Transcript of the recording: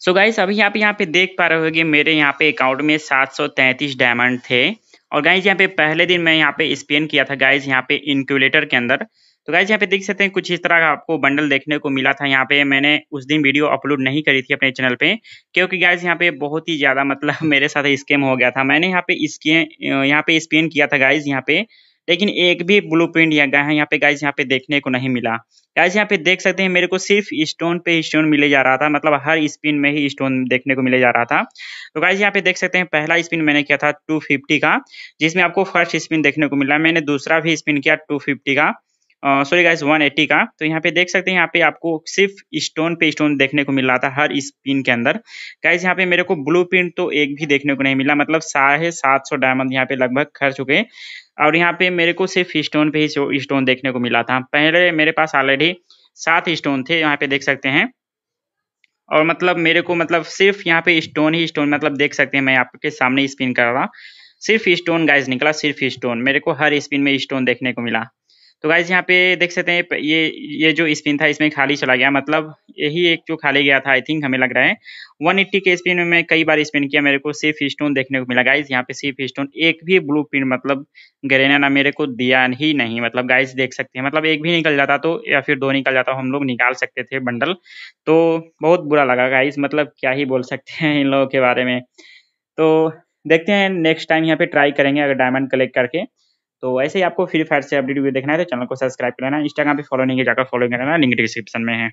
So guys अभी आप यहाँ पे देख पा रहे होगे मेरे यहाँ पे अकाउंट में 733 डायमंड थे और गाइज़ यहाँ पे पहले दिन मैं यहाँ पे स्पेन किया था गाइज़ यहाँ पे इंक्यूलेटर के अंदर तो गाइज़ यहाँ पे देख सकते हैं कुछ इस तरह का आपको बंडल देखने को मिला था यहाँ पे मैंने उस दिन वीडियो अपलोड नहीं करी थी अपने चैनल पे क्योंकि गाइज़ यहाँ पे बहुत ही ज़्यादा मतलब मेरे साथ स्कैम हो गया था मैंने यहाँ पे इसके यहाँ पे स्पेन किया था गाइज़ यहाँ पे लेकिन एक भी ब्लू प्रिंट यहाँ यहाँ पे गाइज़ यहाँ पे देखने को नहीं मिला। गाइज़ यहाँ पे देख सकते हैं, मेरे को सिर्फ़ स्टोन पे स्टोन मिले जा रहा था मतलब हर स्पिन में ही स्टोन देखने को मिले जा रहा था। तो गाइज़ यहाँ पे देख सकते हैं, पहला स्पिन मैंने किया था 250 का, जिसमें आपको फ़र्स्ट स्पिन देखने को मिला। मैंने दूसरा भी स्पिन किया 250 का सॉरी गाइज़ 180 का। तो यहाँ पे देख सकते हैं, यहाँ पे आपको सिर्फ़ स्टोन पे स्टोन देखने को मिल रहा था हर स्पिन के अंदर। गाइज़ यहाँ पे मेरे को ब्लू प्रिंट तो एक भी देखने को नहीं मिला मतलब साढ़े सात सौ डायमंड यहाँ पे लगभग खर्च चुके और यहाँ पे मेरे को सिर्फ़ स्टोन पे ही स्टोन देखने को मिला था। पहले मेरे पास ऑलरेडी सात स्टोन थे, यहाँ पे देख सकते हैं। और मतलब मेरे को मतलब सिर्फ़ यहाँ पे स्टोन ही स्टोन मतलब देख सकते हैं, मैं आपके सामने स्पिन कर रहा सिर्फ़ स्टोन गाइज़ निकला सिर्फ़ स्टोन मेरे को हर स्पिन में स्टोन देखने को मिला। तो गाइज़ यहाँ पे देख सकते हैं, ये ये जो स्पिन था, इसमें खाली चला गया। मतलब यही एक जो खाली गया था आई थिंक हमें लग रहा है। 180 के स्पिन में मैं कई बार स्पिन किया, मेरे को सिर्फ़ स्टोन देखने को मिला। गाइज़ यहाँ पे सिर्फ़ स्टोन एक भी ब्लू प्रिंट मतलब गरेना ना मेरे को दिया ही नहीं। मतलब गाइज़ देख सकते हैं मतलब एक भी निकल जाता तो या फिर दो निकल जाता, हम लोग निकाल सकते थे बंडल तो बहुत बुरा लगा गाइज़ मतलब क्या ही बोल सकते हैं इन लोगों के बारे में। तो देखते हैं नेक्स्ट टाइम यहाँ पे ट्राई करेंगे, अगर डायमंड कलेक्ट करके। तो ऐसे ही आपको फ्री फायर से अपडेट वीडियो देखना है तो चैनल को सब्सक्राइब कर लेना। इंस्टाग्राम पे फॉलो नहीं है जाकर फॉलो करना लिंक डिस्क्रिप्शन में है।